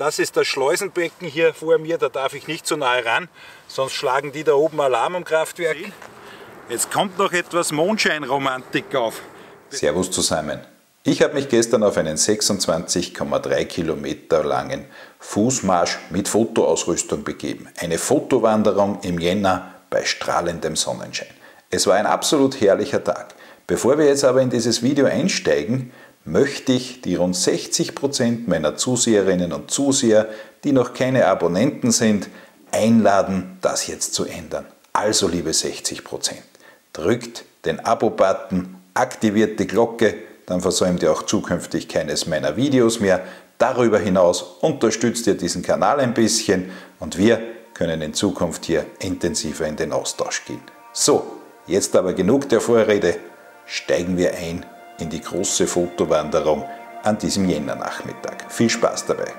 Das ist das Schleusenbecken hier vor mir, da darf ich nicht zu nahe ran, sonst schlagen die da oben Alarm am Kraftwerk. Jetzt kommt noch etwas Mondscheinromantik auf. Servus zusammen. Ich habe mich gestern auf einen 26,3 Kilometer langen Fußmarsch mit Fotoausrüstung begeben. Eine Fotowanderung im Jänner bei strahlendem Sonnenschein. Es war ein absolut herrlicher Tag. Bevor wir jetzt aber in dieses Video einsteigen, möchte ich die rund 60% meiner Zuseherinnen und Zuseher, die noch keine Abonnenten sind, einladen, das jetzt zu ändern. Also liebe 60%, drückt den Abo-Button, aktiviert die Glocke, dann versäumt ihr auch zukünftig keines meiner Videos mehr. Darüber hinaus unterstützt ihr diesen Kanal ein bisschen und wir können in Zukunft hier intensiver in den Austausch gehen. So, jetzt aber genug der Vorrede, steigen wir ein in die große Fotowanderung an diesem Jänner-Nachmittag. Viel Spaß dabei!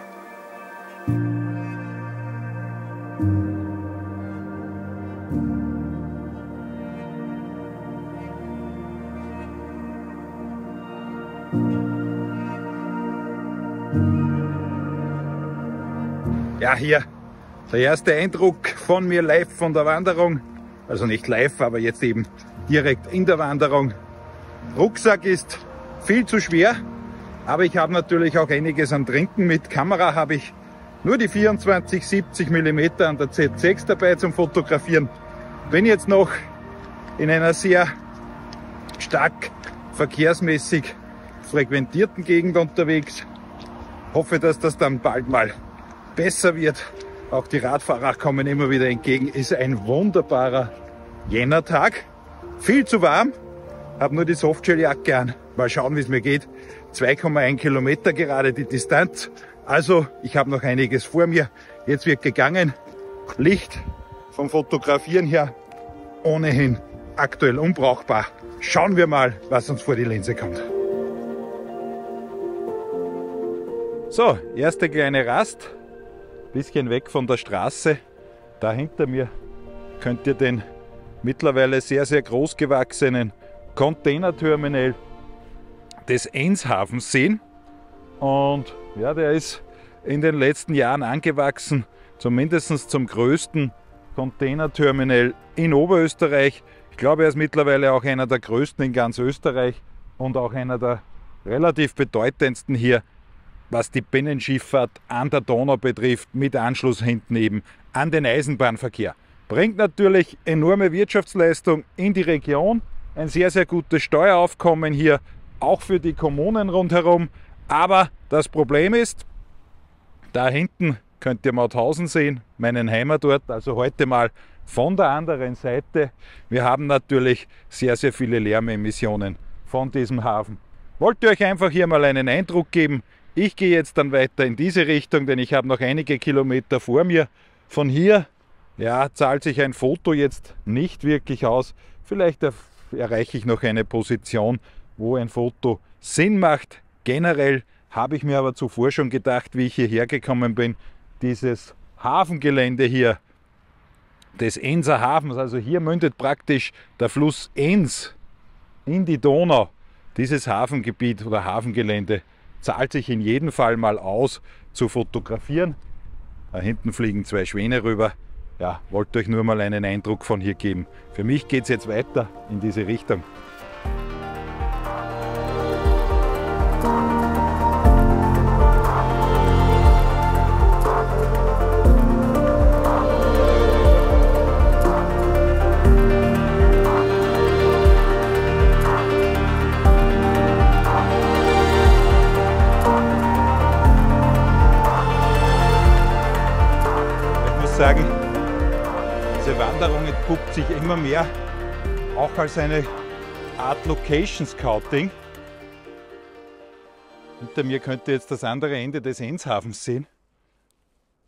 Ja, hier der erste Eindruck von mir live von der Wanderung. Also nicht live, aber jetzt eben direkt in der Wanderung. Rucksack ist viel zu schwer, aber ich habe natürlich auch einiges an Trinken. Mit Kamera habe ich nur die 24 70 mm an der Z6 dabei zum Fotografieren. Bin jetzt noch in einer sehr stark verkehrsmäßig frequentierten Gegend unterwegs. Hoffe, dass das dann bald mal besser wird. Auch die Radfahrer kommen immer wieder entgegen. Ist ein wunderbarer Jännertag. Viel zu warm, habe nur die Softshelljacke an. Mal schauen, wie es mir geht. 2,1 Kilometer gerade die Distanz. Also ich habe noch einiges vor mir. Jetzt wird gegangen. Licht vom Fotografieren her ohnehin aktuell unbrauchbar. Schauen wir mal, was uns vor die Linse kommt. So, erste kleine Rast. Bisschen weg von der Straße. Da hinter mir könnt ihr den mittlerweile sehr, sehr groß gewachsenen Containerterminal des Enshafens sehen. Und ja, der ist in den letzten Jahren angewachsen, zumindest zum größten Containerterminal in Oberösterreich. Ich glaube, er ist mittlerweile auch einer der größten in ganz Österreich und auch einer der relativ bedeutendsten hier, was die Binnenschifffahrt an der Donau betrifft, mit Anschluss hinten eben an den Eisenbahnverkehr. Bringt natürlich enorme Wirtschaftsleistung in die Region, ein sehr, sehr gutes Steueraufkommen hier, auch für die Kommunen rundherum. Aber das Problem ist, da hinten könnt ihr Mauthausen sehen, meinen Heimatort, also heute mal von der anderen Seite. Wir haben natürlich sehr, sehr viele Lärmemissionen von diesem Hafen. Wollte euch einfach hier mal einen Eindruck geben. Ich gehe jetzt dann weiter in diese Richtung, denn ich habe noch einige Kilometer vor mir. Von hier ja, zahlt sich ein Foto jetzt nicht wirklich aus. Vielleicht erreiche ich noch eine Position, wo ein Foto Sinn macht. Generell habe ich mir aber zuvor schon gedacht, wie ich hierher gekommen bin, dieses Hafengelände hier des Enser Hafens, also hier mündet praktisch der Fluss Enns in die Donau. Dieses Hafengebiet oder Hafengelände zahlt sich in jedem Fall mal aus zu fotografieren. Da hinten fliegen zwei Schwäne rüber ja, wollte euch nur mal einen Eindruck von hier geben. Für mich geht es jetzt weiter in diese Richtung. Mehr auch als eine Art Location Scouting. Hinter mir könnt ihr jetzt das andere Ende des Enshafens sehen.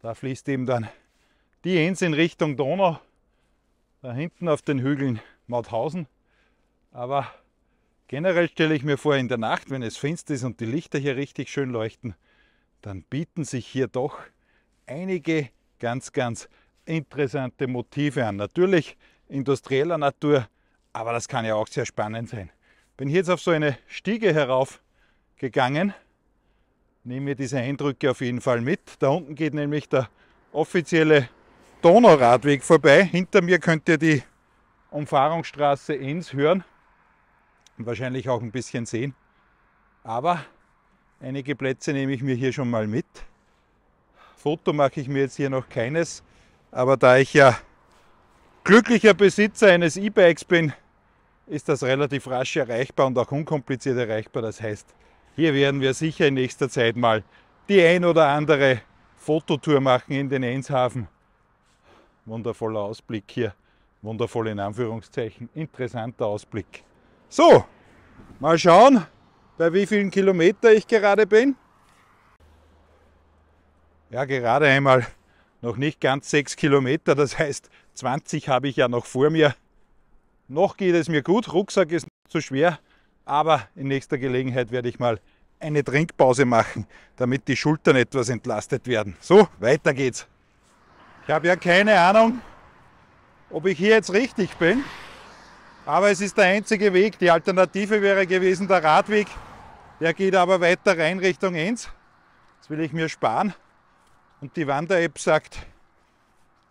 Da fließt eben dann die Enns in Richtung Donau. Da hinten auf den Hügeln Mauthausen. Aber generell stelle ich mir vor, in der Nacht, wenn es finster ist und die Lichter hier richtig schön leuchten, dann bieten sich hier doch einige ganz, ganz interessante Motive an. Natürlich industrieller Natur, aber das kann ja auch sehr spannend sein. Bin hier jetzt auf so eine Stiege herauf gegangen nehme mir diese Eindrücke auf jeden Fall mit. Da unten geht nämlich der offizielle Donauradweg vorbei. Hinter mir könnt ihr die Umfahrungsstraße Enns hören und wahrscheinlich auch ein bisschen sehen. Aber einige Plätze nehme ich mir hier schon mal mit. Foto mache ich mir jetzt hier noch keines, aber da ich ja glücklicher Besitzer eines E-Bikes bin, ist das relativ rasch erreichbar und auch unkompliziert erreichbar. Das heißt, hier werden wir sicher in nächster Zeit mal die ein oder andere Fototour machen in den Enshafen. Wundervoller Ausblick hier, wundervoll in Anführungszeichen, interessanter Ausblick. So, mal schauen, bei wie vielen Kilometer ich gerade bin. Ja, gerade einmal noch nicht ganz sechs Kilometer, das heißt 20 habe ich ja noch vor mir. Noch geht es mir gut, Rucksack ist zu schwer, aber in nächster Gelegenheit werde ich mal eine Trinkpause machen, damit die Schultern etwas entlastet werden. So, weiter geht's. Ich habe ja keine Ahnung, ob ich hier jetzt richtig bin, aber es ist der einzige Weg. Die Alternative wäre gewesen der Radweg. Der geht aber weiter rein Richtung Enz. Das will ich mir sparen. Und die Wander-App sagt,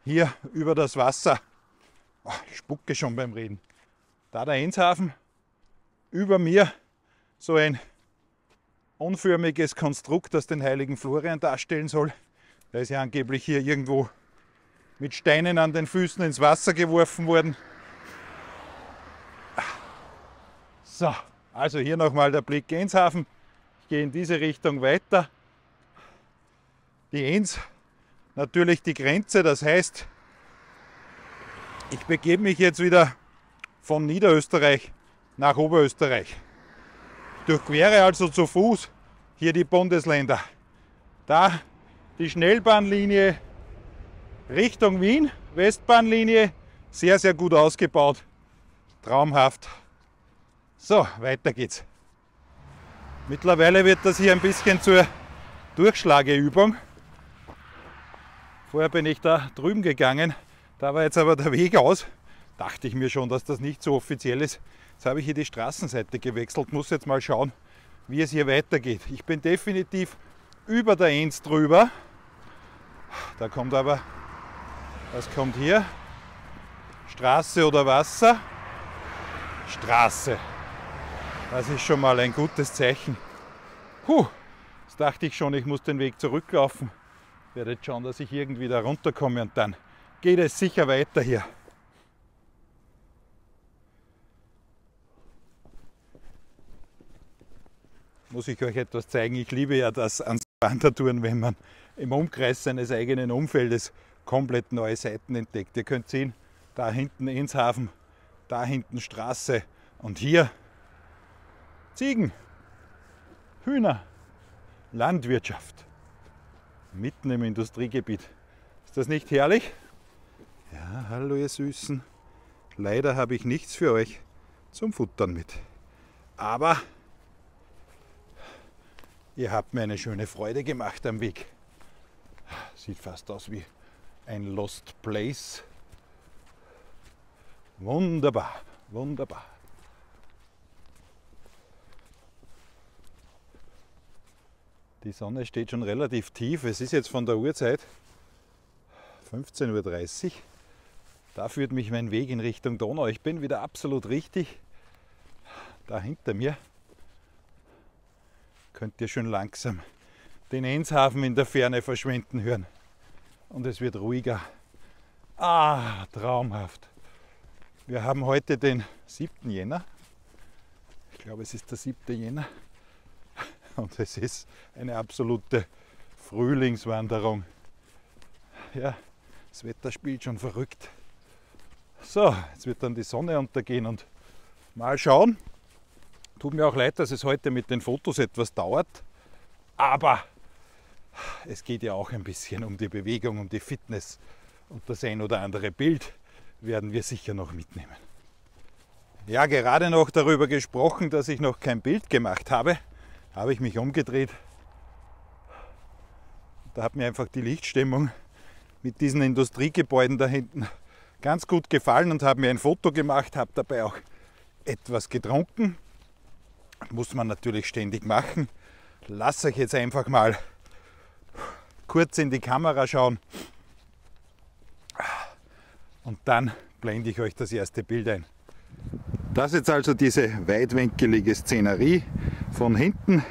hier über das Wasser, oh, ich spucke schon beim Reden, da der Enzhafen, über mir so ein unförmiges Konstrukt, das den heiligen Florian darstellen soll. Der ist ja angeblich hier irgendwo mit Steinen an den Füßen ins Wasser geworfen worden. So, also hier nochmal der Blick Enshafen. Ich gehe in diese Richtung weiter. Die Enns, natürlich die Grenze, das heißt, ich begebe mich jetzt wieder von Niederösterreich nach Oberösterreich. Durchquere also zu Fuß hier die Bundesländer. Da die Schnellbahnlinie Richtung Wien, Westbahnlinie, sehr, sehr gut ausgebaut. Traumhaft. So, weiter geht's. Mittlerweile wird das hier ein bisschen zur Durchschlageübung. Vorher bin ich da drüben gegangen, da war jetzt aber der Weg aus. Dachte ich mir schon, dass das nicht so offiziell ist. Jetzt habe ich hier die Straßenseite gewechselt, muss jetzt mal schauen, wie es hier weitergeht. Ich bin definitiv über der Enz drüber. Da kommt aber, was kommt hier? Straße oder Wasser? Straße. Das ist schon mal ein gutes Zeichen. Puh, jetzt dachte ich schon, ich muss den Weg zurücklaufen. Werde jetzt schauen, dass ich irgendwie da runterkomme und dann geht es sicher weiter hier. muss ich euch etwas zeigen. Ich liebe ja das an Wandertouren, wenn man im Umkreis seines eigenen Umfeldes komplett neue Seiten entdeckt. Ihr könnt sehen, da hinten Enshafen, da hinten Straße und hier Ziegen, Hühner, Landwirtschaft, mitten im Industriegebiet. Ist das nicht herrlich? Ja, hallo ihr Süßen. Leider habe ich nichts für euch zum Futtern mit. Aber Ihr habt mir eine schöne Freude gemacht am Weg. Sieht fast aus wie ein Lost Place. Wunderbar, wunderbar. Die Sonne steht schon relativ tief. Es ist jetzt von der Uhrzeit 15.30 Uhr. Da führt mich mein Weg in Richtung Donau. Ich bin wieder absolut richtig. Da hinter mir könnt ihr schon langsam den Enshafen in der Ferne verschwinden hören. Und es wird ruhiger. Ah, traumhaft. Wir haben heute den 7. Jänner. Ich glaube, es ist der 7. Jänner. Und es ist eine absolute Frühlingswanderung. Ja, das Wetter spielt schon verrückt. So, jetzt wird dann die Sonne untergehen und mal schauen, Tut mir auch leid, dass es heute mit den Fotos etwas dauert, aber es geht ja auch ein bisschen um die Bewegung, um die Fitness und das ein oder andere Bild werden wir sicher noch mitnehmen. Ja, gerade noch darüber gesprochen, dass ich noch kein Bild gemacht habe, habe ich mich umgedreht. Da hat mir einfach die Lichtstimmung mit diesen Industriegebäuden da hinten ganz gut gefallen und habe mir ein Foto gemacht, habe dabei auch etwas getrunken muss man natürlich ständig machen. lasse euch jetzt einfach mal kurz in die Kamera schauen und dann blende ich euch das erste Bild ein. Das ist jetzt also diese weitwinkelige Szenerie von hinten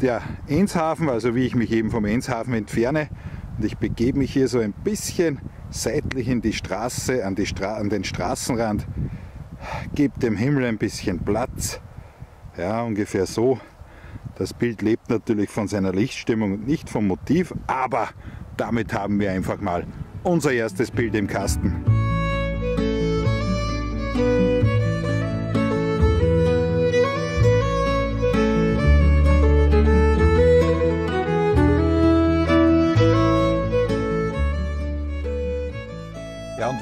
der Enshafen, also wie ich mich eben vom Enshafen entferne. Und ich begebe mich hier so ein bisschen seitlich in die Straße, an, die Stra an den Straßenrand, gebe dem Himmel ein bisschen Platz. Ja, ungefähr so. Das Bild lebt natürlich von seiner Lichtstimmung und nicht vom Motiv, aber damit haben wir einfach mal unser erstes Bild im Kasten.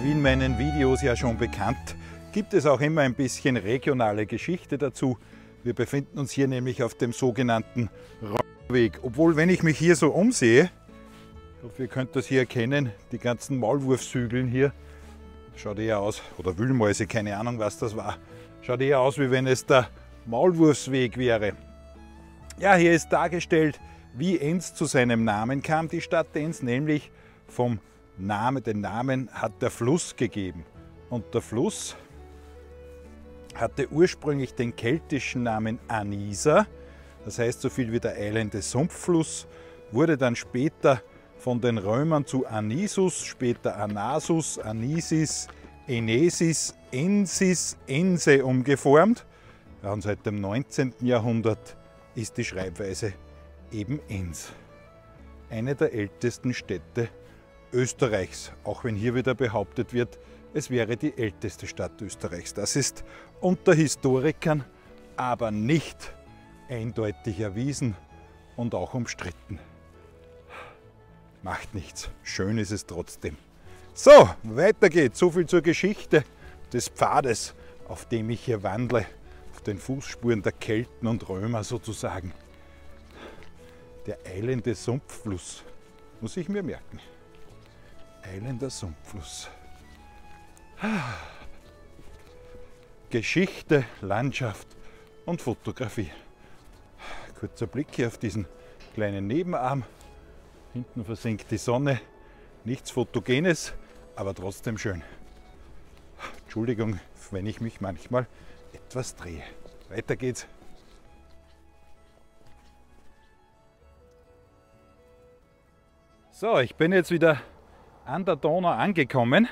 In meinen Videos ja schon bekannt, gibt es auch immer ein bisschen regionale Geschichte dazu. Wir befinden uns hier nämlich auf dem sogenannten Räumweg. Obwohl, wenn ich mich hier so umsehe, ich hoffe, ihr könnt das hier erkennen, die ganzen Maulwurfshügeln hier, schaut eher aus, oder Wühlmäuse, keine Ahnung, was das war, schaut eher aus, wie wenn es der Maulwurfsweg wäre. Ja, hier ist dargestellt, wie Enns zu seinem Namen kam, die Stadt Enns, nämlich vom Name, den Namen hat der Fluss gegeben. Und der Fluss hatte ursprünglich den keltischen Namen Anisa, das heißt so viel wie der eilende Sumpffluss, wurde dann später von den Römern zu Anisus, später Anasus, Anisis, Enesis, Ensis, Ense umgeformt. Ja, und seit dem 19. Jahrhundert ist die Schreibweise eben Enns. Eine der ältesten Städte Österreichs, auch wenn hier wieder behauptet wird, es wäre die älteste Stadt Österreichs. Das ist unter Historikern aber nicht eindeutig erwiesen und auch umstritten. Macht nichts, schön ist es trotzdem. So, weiter geht's. So viel zur Geschichte des Pfades, auf dem ich hier wandle, auf den Fußspuren der Kelten und Römer sozusagen. Der eilende Sumpffluss, muss ich mir merken. Eilender Sumpffluss. Geschichte, Landschaft und Fotografie. Kurzer Blick hier auf diesen kleinen Nebenarm. Hinten versinkt die Sonne. Nichts Fotogenes, aber trotzdem schön. Entschuldigung, wenn ich mich manchmal etwas drehe. Weiter geht's. So, ich bin jetzt wieder an der Donau angekommen.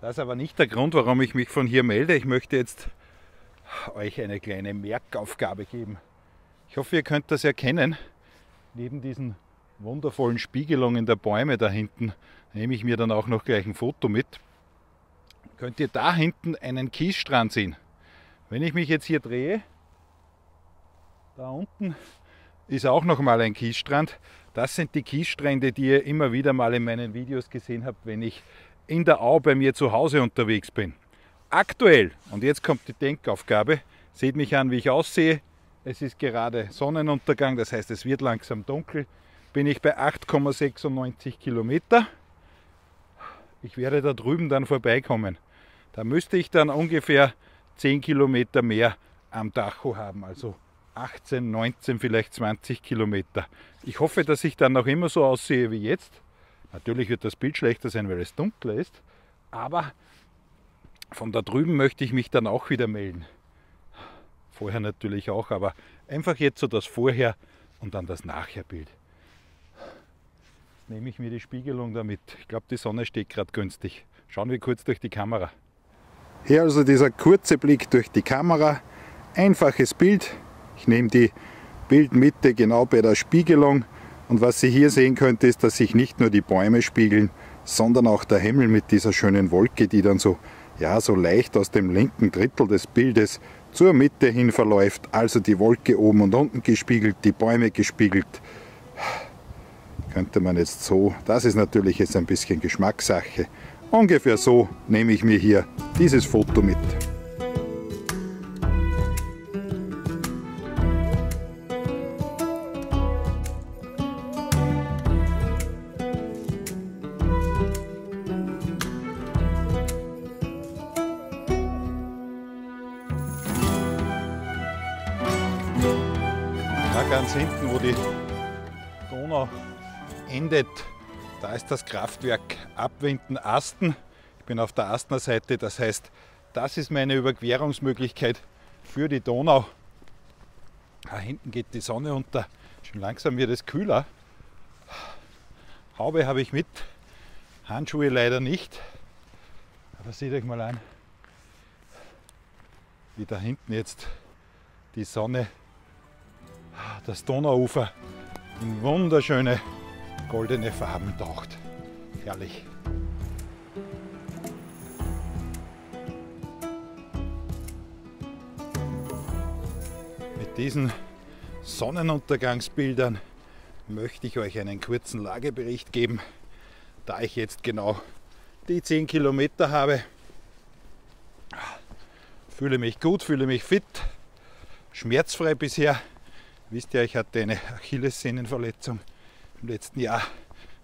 Das ist aber nicht der Grund, warum ich mich von hier melde. Ich möchte jetzt euch eine kleine Merkaufgabe geben. Ich hoffe, ihr könnt das erkennen. Neben diesen wundervollen Spiegelungen der Bäume da hinten nehme ich mir dann auch noch gleich ein Foto mit. Könnt ihr da hinten einen Kiesstrand sehen? Wenn ich mich jetzt hier drehe, da unten ist auch noch mal ein Kiesstrand. Das sind die Kiesstrände, die ihr immer wieder mal in meinen Videos gesehen habt, wenn ich in der Au bei mir zu Hause unterwegs bin. Aktuell, und jetzt kommt die Denkaufgabe, seht mich an, wie ich aussehe. Es ist gerade Sonnenuntergang, das heißt, es wird langsam dunkel. Bin ich bei 8,96 Kilometer. Ich werde da drüben dann vorbeikommen. Da müsste ich dann ungefähr 10 Kilometer mehr am Dacho haben, also 18, 19, vielleicht 20 Kilometer. Ich hoffe, dass ich dann noch immer so aussehe wie jetzt. Natürlich wird das Bild schlechter sein, weil es dunkler ist, aber von da drüben möchte ich mich dann auch wieder melden. Vorher natürlich auch, aber einfach jetzt so das Vorher und dann das Nachherbild. Jetzt nehme ich mir die Spiegelung damit. Ich glaube, die Sonne steht gerade günstig. Schauen wir kurz durch die Kamera. Hier also dieser kurze Blick durch die Kamera. Einfaches Bild, ich nehme die Bildmitte genau bei der Spiegelung und was Sie hier sehen könnt, ist, dass sich nicht nur die Bäume spiegeln, sondern auch der Himmel mit dieser schönen Wolke, die dann so, ja, so leicht aus dem linken Drittel des Bildes zur Mitte hin verläuft. Also die Wolke oben und unten gespiegelt, die Bäume gespiegelt. Könnte man jetzt so, das ist natürlich jetzt ein bisschen Geschmackssache. Ungefähr so nehme ich mir hier dieses Foto mit. Endet, da ist das Kraftwerk Abwinden-Asten. Ich bin auf der Astner Seite, das heißt, das ist meine Überquerungsmöglichkeit für die Donau. Da hinten geht die Sonne unter. Schon langsam wird es kühler. Haube habe ich mit, Handschuhe leider nicht. Aber seht euch mal an, wie da hinten jetzt die Sonne das Donauufer in wunderschöne goldene Farben taucht. Herrlich. Mit diesen Sonnenuntergangsbildern möchte ich euch einen kurzen Lagebericht geben, da ich jetzt genau die 10 Kilometer habe. Fühle mich gut, fühle mich fit, schmerzfrei bisher. Wisst ihr, ich hatte eine Achillessehnenverletzung im letzten Jahr.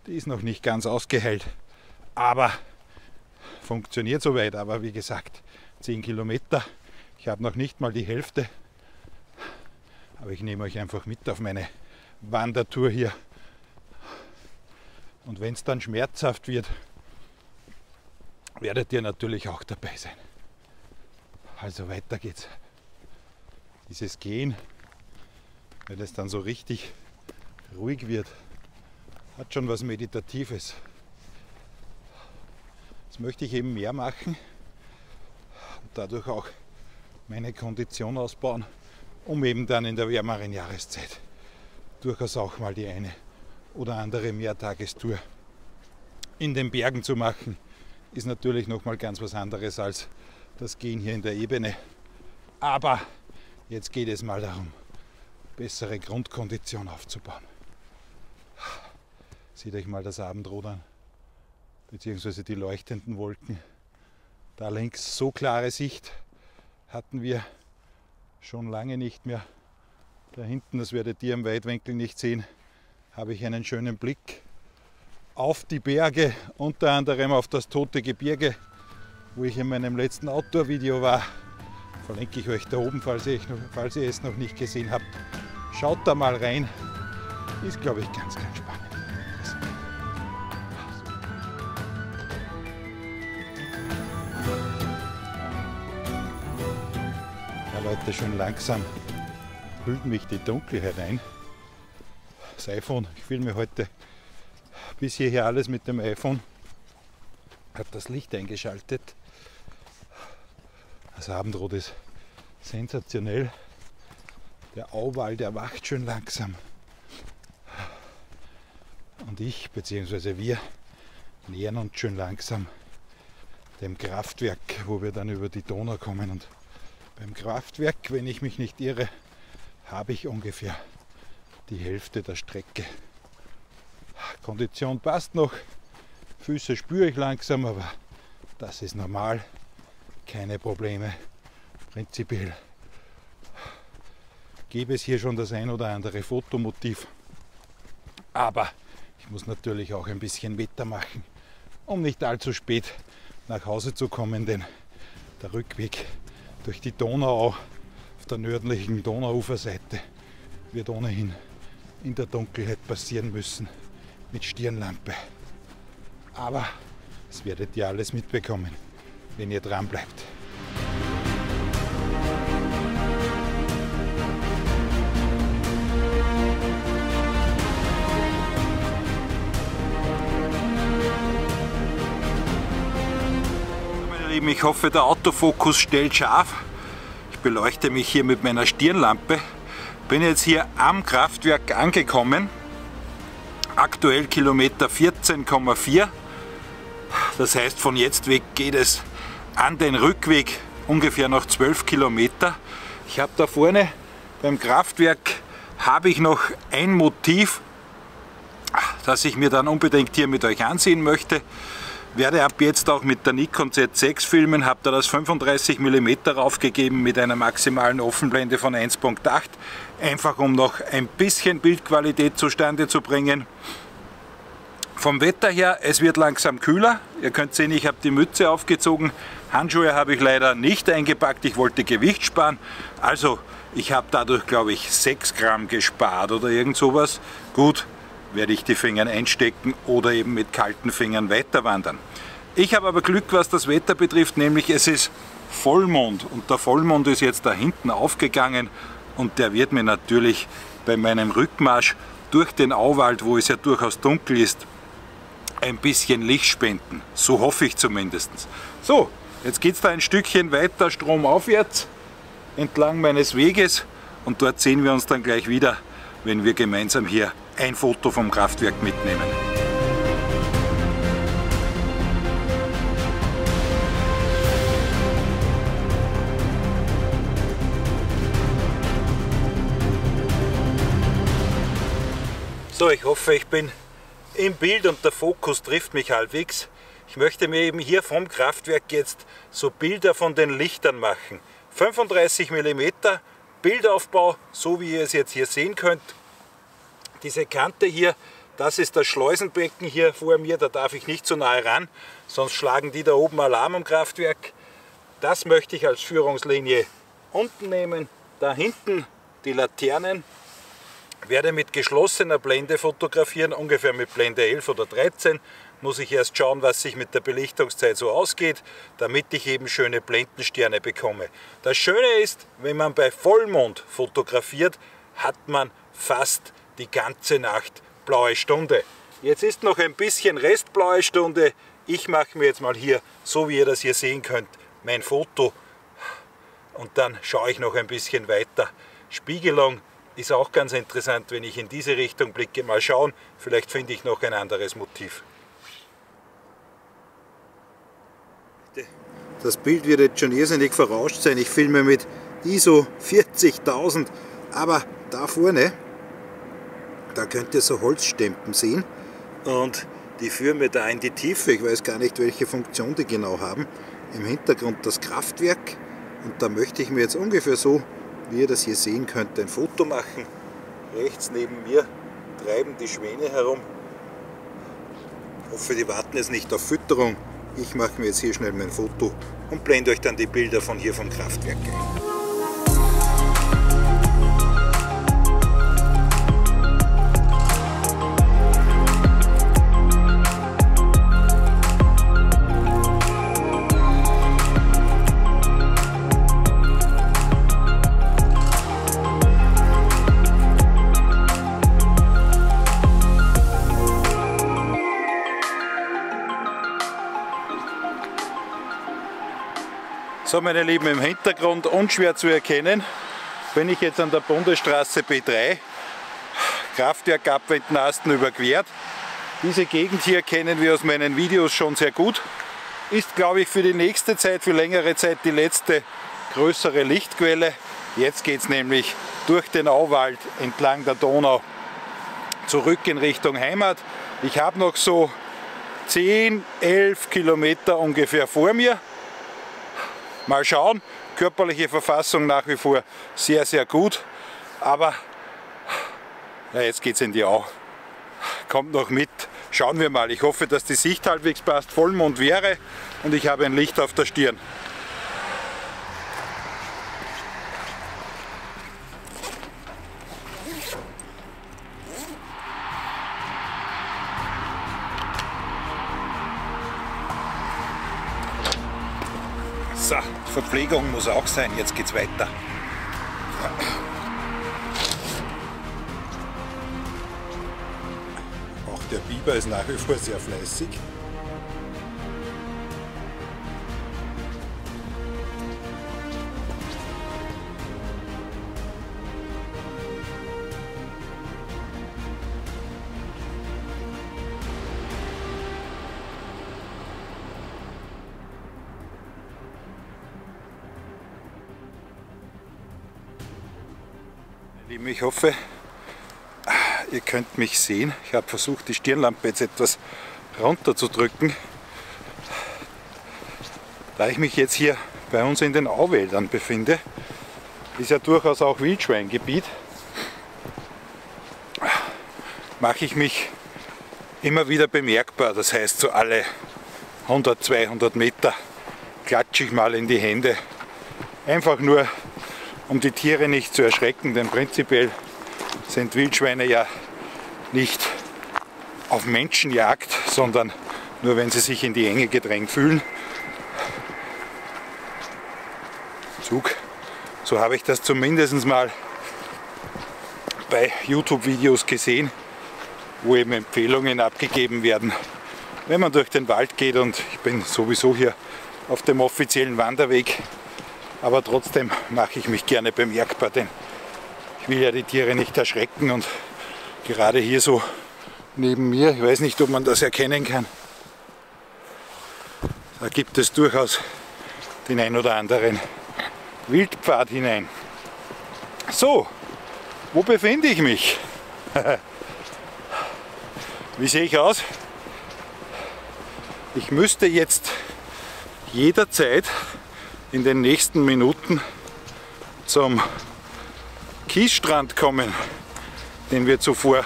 Die ist noch nicht ganz ausgeheilt, aber funktioniert soweit. Aber wie gesagt, 10 Kilometer. Ich habe noch nicht mal die Hälfte. Aber ich nehme euch einfach mit auf meine Wandertour hier. Und wenn es dann schmerzhaft wird, werdet ihr natürlich auch dabei sein. Also weiter geht's. Dieses Gehen wenn es dann so richtig ruhig wird, hat schon was Meditatives. Das möchte ich eben mehr machen und dadurch auch meine Kondition ausbauen, um eben dann in der wärmeren Jahreszeit durchaus auch mal die eine oder andere Mehrtagestour in den Bergen zu machen, ist natürlich noch mal ganz was anderes als das Gehen hier in der Ebene. Aber jetzt geht es mal darum, bessere Grundkondition aufzubauen. Seht euch mal das Abendrot an, beziehungsweise die leuchtenden Wolken. Da links so klare Sicht hatten wir schon lange nicht mehr. Da hinten, das werdet ihr im Weitwinkel nicht sehen, habe ich einen schönen Blick auf die Berge, unter anderem auf das Tote Gebirge, wo ich in meinem letzten Outdoor-Video war. Verlinke ich euch da oben, falls ihr, noch, falls ihr es noch nicht gesehen habt. Schaut da mal rein. Ist, glaube ich, ganz, ganz spannend. Ja, Leute, schon langsam hüllt mich die Dunkelheit ein. Das iPhone, ich filme heute bis hierher alles mit dem iPhone. Hat das Licht eingeschaltet. Das Abendrot ist sensationell. Der Auwald erwacht schön langsam. Und ich bzw. wir nähern uns schön langsam dem Kraftwerk, wo wir dann über die Donau kommen. Und beim Kraftwerk, wenn ich mich nicht irre, habe ich ungefähr die Hälfte der Strecke. Kondition passt noch, Füße spüre ich langsam, aber das ist normal, keine Probleme. Prinzipiell gäbe es hier schon das ein oder andere Fotomotiv. Aber ich muss natürlich auch ein bisschen Wetter machen, um nicht allzu spät nach Hause zu kommen, denn der Rückweg durch die Donau auf der nördlichen Donauuferseite wird ohnehin in der Dunkelheit passieren müssen mit Stirnlampe. Aber das werdet ihr alles mitbekommen, wenn ihr dran bleibt. Lieben, ich hoffe der Autofokus stellt scharf. Ich beleuchte mich hier mit meiner Stirnlampe. Bin jetzt hier am Kraftwerk angekommen. Aktuell Kilometer 14,4. Das heißt, von jetzt weg geht es an den Rückweg ungefähr noch 12 Kilometer. Ich habe da vorne beim Kraftwerk habe ich noch ein Motiv, das ich mir dann unbedingt hier mit euch ansehen möchte werde ab jetzt auch mit der Nikon Z6 filmen, habe da das 35 mm raufgegeben mit einer maximalen Offenblende von 1.8, einfach um noch ein bisschen Bildqualität zustande zu bringen. Vom Wetter her, es wird langsam kühler. Ihr könnt sehen, ich habe die Mütze aufgezogen. Handschuhe habe ich leider nicht eingepackt. Ich wollte Gewicht sparen. Also, ich habe dadurch, glaube ich, 6 Gramm gespart oder irgend sowas. Gut, werde ich die Finger einstecken oder eben mit kalten Fingern weiter wandern. Ich habe aber Glück, was das Wetter betrifft, nämlich es ist Vollmond und der Vollmond ist jetzt da hinten aufgegangen und der wird mir natürlich bei meinem Rückmarsch durch den Auwald, wo es ja durchaus dunkel ist, ein bisschen Licht spenden. So hoffe ich zumindest. So, jetzt geht es da ein Stückchen weiter stromaufwärts entlang meines Weges und dort sehen wir uns dann gleich wieder, wenn wir gemeinsam hier ein Foto vom Kraftwerk mitnehmen. So, ich hoffe, ich bin im Bild und der Fokus trifft mich halbwegs. Ich möchte mir eben hier vom Kraftwerk jetzt so Bilder von den Lichtern machen. 35 mm Bildaufbau, so wie ihr es jetzt hier sehen könnt. Diese Kante hier, das ist das Schleusenbecken hier vor mir, da darf ich nicht zu nahe ran, sonst schlagen die da oben Alarm am Kraftwerk. Das möchte ich als Führungslinie unten nehmen. Da hinten die Laternen, werde mit geschlossener Blende fotografieren, ungefähr mit Blende 11 oder 13. Muss ich erst schauen, was sich mit der Belichtungszeit so ausgeht, damit ich eben schöne Blendensterne bekomme. Das Schöne ist, wenn man bei Vollmond fotografiert, hat man fast die ganze Nacht blaue Stunde. Jetzt ist noch ein bisschen Restblaue Stunde. Ich mache mir jetzt mal hier, so wie ihr das hier sehen könnt, mein Foto und dann schaue ich noch ein bisschen weiter. Spiegelung ist auch ganz interessant, wenn ich in diese Richtung blicke. Mal schauen, vielleicht finde ich noch ein anderes Motiv. Das Bild wird jetzt schon irrsinnig verrauscht sein. Ich filme mit ISO 40.000, aber da vorne, da könnt ihr so Holzstempen sehen und die führen mir da in die Tiefe. Ich weiß gar nicht, welche Funktion die genau haben. Im Hintergrund das Kraftwerk und da möchte ich mir jetzt ungefähr so wie ihr das hier sehen könnt, ein Foto machen. Rechts neben mir treiben die Schwäne herum. Ich hoffe, die warten jetzt nicht auf Fütterung. Ich mache mir jetzt hier schnell mein Foto und blende euch dann die Bilder von hier vom Kraftwerk ein. So meine Lieben, im Hintergrund unschwer zu erkennen, bin ich jetzt an der Bundesstraße B3, Kraftwerk Abwendnasten überquert. Diese Gegend hier kennen wir aus meinen Videos schon sehr gut. Ist glaube ich für die nächste Zeit, für längere Zeit die letzte größere Lichtquelle. Jetzt geht es nämlich durch den Auwald entlang der Donau zurück in Richtung Heimat. Ich habe noch so 10, 11 Kilometer ungefähr vor mir. Mal schauen, körperliche Verfassung nach wie vor sehr, sehr gut, aber ja, jetzt geht es in die Au. Kommt noch mit, schauen wir mal. Ich hoffe, dass die Sicht halbwegs passt, Vollmond wäre und ich habe ein Licht auf der Stirn. Verpflegung muss auch sein, jetzt geht's weiter. Auch der Biber ist nach wie vor sehr fleißig. Lieben, ich hoffe, ihr könnt mich sehen. Ich habe versucht, die Stirnlampe jetzt etwas runterzudrücken. Da ich mich jetzt hier bei uns in den Auwäldern befinde, ist ja durchaus auch Wildschweingebiet, mache ich mich immer wieder bemerkbar. Das heißt, so alle 100, 200 Meter klatsche ich mal in die Hände. Einfach nur, um die Tiere nicht zu erschrecken, denn prinzipiell sind Wildschweine ja nicht auf Menschenjagd, sondern nur wenn sie sich in die Enge gedrängt fühlen. Zug. So habe ich das zumindest mal bei YouTube-Videos gesehen, wo eben Empfehlungen abgegeben werden, wenn man durch den Wald geht und ich bin sowieso hier auf dem offiziellen Wanderweg, aber trotzdem mache ich mich gerne bemerkbar, denn ich will ja die Tiere nicht erschrecken und gerade hier so neben mir, ich weiß nicht, ob man das erkennen kann, da gibt es durchaus den ein oder anderen Wildpfad hinein. So, wo befinde ich mich? Wie sehe ich aus? Ich müsste jetzt jederzeit in den nächsten Minuten zum Kiesstrand kommen, den wir zuvor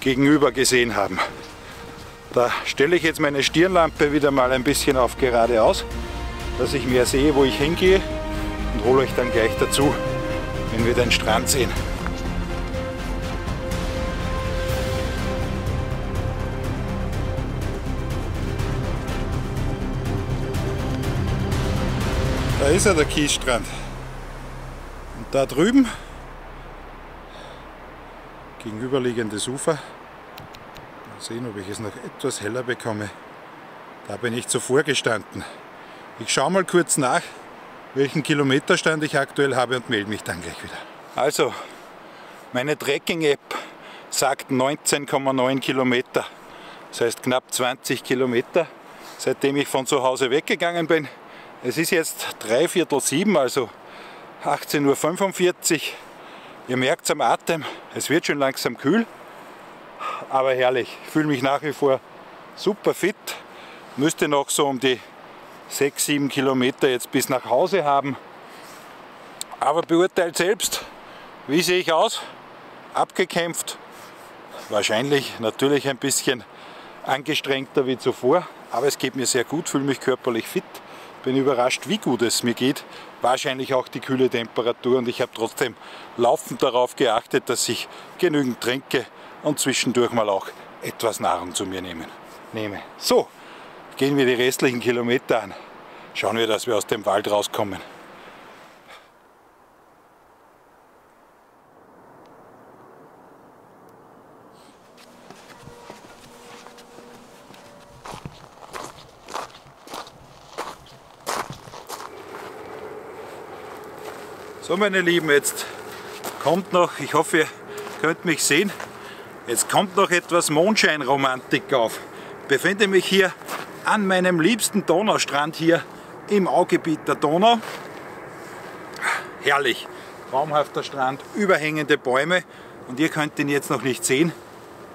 gegenüber gesehen haben. Da stelle ich jetzt meine Stirnlampe wieder mal ein bisschen auf geradeaus, dass ich mehr sehe, wo ich hingehe und hole euch dann gleich dazu, wenn wir den Strand sehen. Da ist er, der Kiesstrand. Und da drüben, gegenüberliegendes Ufer, mal sehen, ob ich es noch etwas heller bekomme. Da bin ich zuvor gestanden. Ich schaue mal kurz nach, welchen Kilometerstand ich aktuell habe und melde mich dann gleich wieder. Also, meine Tracking-App sagt 19,9 Kilometer. Das heißt knapp 20 Kilometer, seitdem ich von zu weggegangen bin. Es ist jetzt drei Viertel sieben, also 18.45 Uhr. Ihr merkt es am Atem, es wird schon langsam kühl, aber herrlich. Ich fühle mich nach wie vor super fit. Müsste noch so um die 6, 7 Kilometer jetzt bis nach Hause haben. Aber beurteilt selbst, wie sehe ich aus? Abgekämpft, wahrscheinlich natürlich ein bisschen angestrengter wie zuvor, aber es geht mir sehr gut, fühle mich körperlich fit bin überrascht, wie gut es mir geht. Wahrscheinlich auch die kühle Temperatur und ich habe trotzdem laufend darauf geachtet, dass ich genügend trinke und zwischendurch mal auch etwas Nahrung zu mir nehmen, nehme. So, gehen wir die restlichen Kilometer an. Schauen wir, dass wir aus dem Wald rauskommen. So meine Lieben, jetzt kommt noch, ich hoffe ihr könnt mich sehen, jetzt kommt noch etwas Mondscheinromantik auf. Ich befinde mich hier an meinem liebsten Donaustrand hier im Augebiet der Donau. Herrlich, traumhafter Strand, überhängende Bäume und ihr könnt ihn jetzt noch nicht sehen,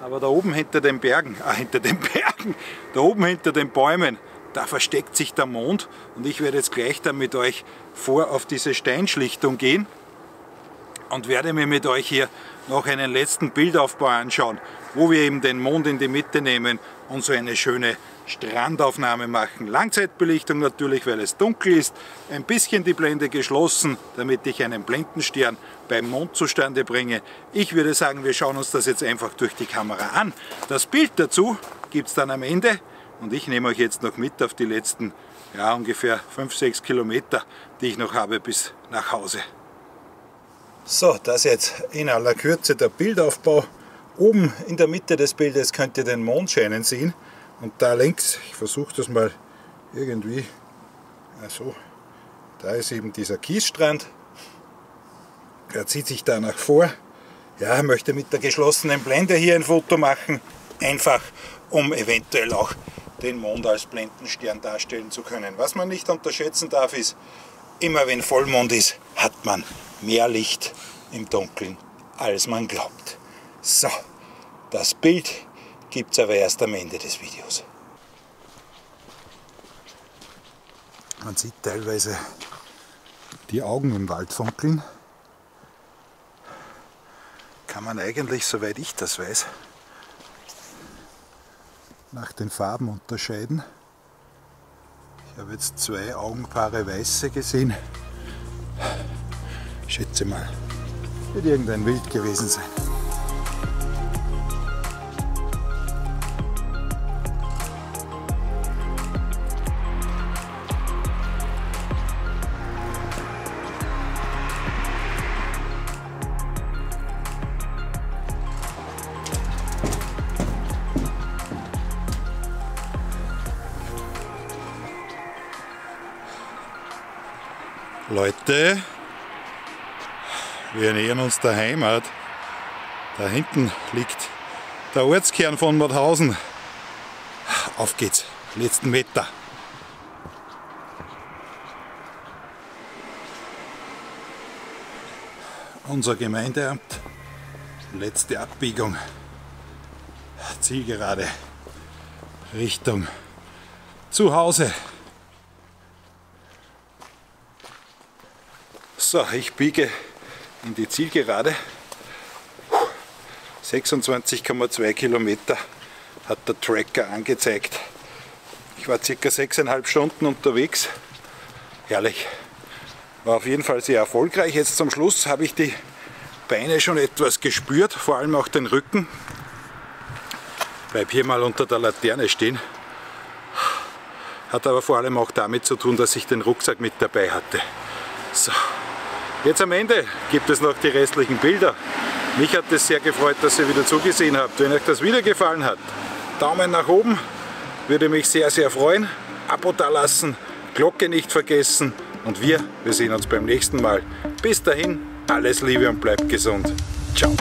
aber da oben hinter den Bergen, ah hinter den Bergen, da oben hinter den Bäumen, da versteckt sich der Mond und ich werde jetzt gleich dann mit euch vor auf diese Steinschlichtung gehen und werde mir mit euch hier noch einen letzten Bildaufbau anschauen, wo wir eben den Mond in die Mitte nehmen und so eine schöne Strandaufnahme machen. Langzeitbelichtung natürlich, weil es dunkel ist. Ein bisschen die Blende geschlossen, damit ich einen Blendenstern beim Mond zustande bringe. Ich würde sagen, wir schauen uns das jetzt einfach durch die Kamera an. Das Bild dazu gibt es dann am Ende und ich nehme euch jetzt noch mit auf die letzten ja, ungefähr 5-6 Kilometer, die ich noch habe bis nach Hause. So, das jetzt in aller Kürze der Bildaufbau. Oben in der Mitte des Bildes könnt ihr den Mond scheinen sehen. Und da links, ich versuche das mal irgendwie, also da ist eben dieser Kiesstrand. Er zieht sich da nach vor. Ja, möchte mit der geschlossenen Blende hier ein Foto machen. Einfach, um eventuell auch den Mond als Blendenstern darstellen zu können. Was man nicht unterschätzen darf, ist, immer wenn Vollmond ist, hat man mehr Licht im Dunkeln, als man glaubt. So, das Bild gibt es aber erst am Ende des Videos. Man sieht teilweise die Augen im Wald funkeln. Kann man eigentlich, soweit ich das weiß, nach den Farben unterscheiden. Ich habe jetzt zwei Augenpaare weiße gesehen. Ich schätze mal, wird irgendein Wild gewesen sein. Leute, wir nähern uns der Heimat. Da hinten liegt der Ortskern von Mauthausen. Auf geht's, letzten Meter. Unser Gemeindeamt, letzte Abbiegung, Zielgerade, Richtung Zuhause. So, ich biege in die Zielgerade. 26,2 Kilometer hat der Tracker angezeigt. Ich war circa 6,5 Stunden unterwegs. Herrlich. War auf jeden Fall sehr erfolgreich. Jetzt zum Schluss habe ich die Beine schon etwas gespürt, vor allem auch den Rücken. Bleib hier mal unter der Laterne stehen. Hat aber vor allem auch damit zu tun, dass ich den Rucksack mit dabei hatte. So. Jetzt am Ende gibt es noch die restlichen Bilder. Mich hat es sehr gefreut, dass ihr wieder zugesehen habt. Wenn euch das Video gefallen hat, Daumen nach oben, würde mich sehr, sehr freuen. Abo da lassen, Glocke nicht vergessen und wir, wir sehen uns beim nächsten Mal. Bis dahin, alles Liebe und bleibt gesund. Ciao.